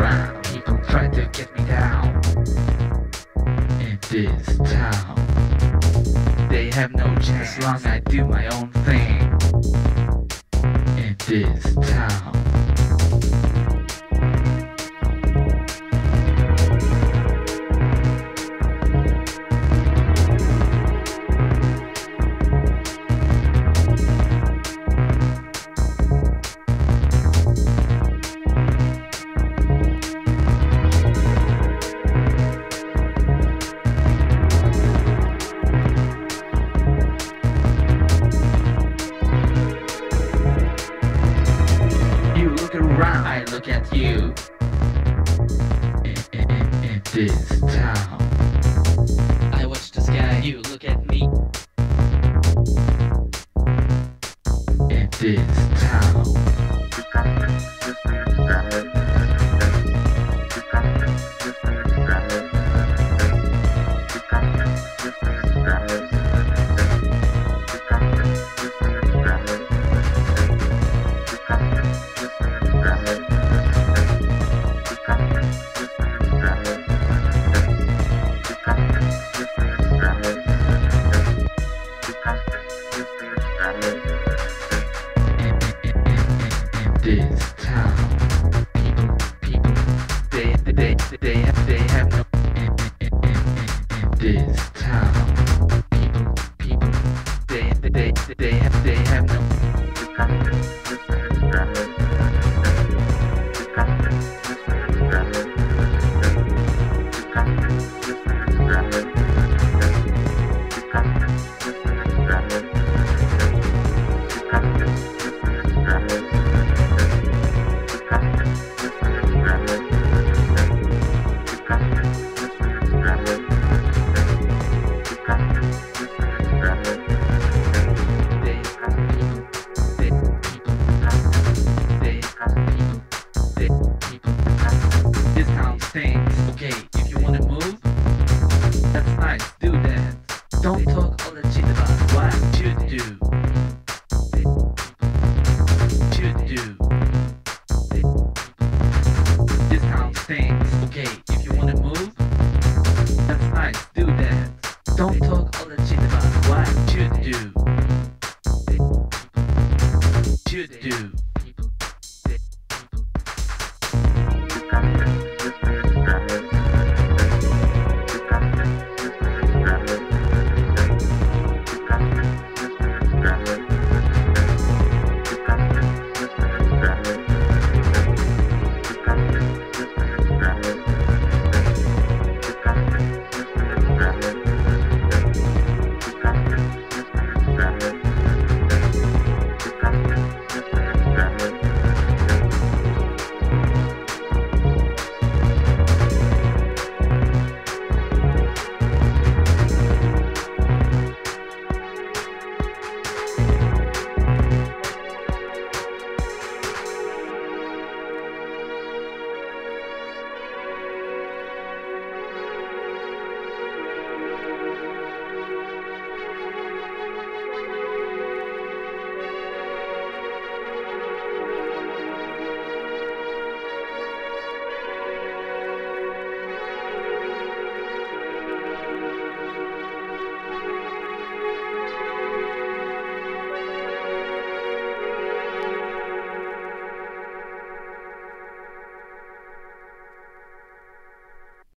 around, people try to get me down. In this town, they have no chance long I do my own thing. In this town. This town. I watch the sky, you look at me. In this town. In, do.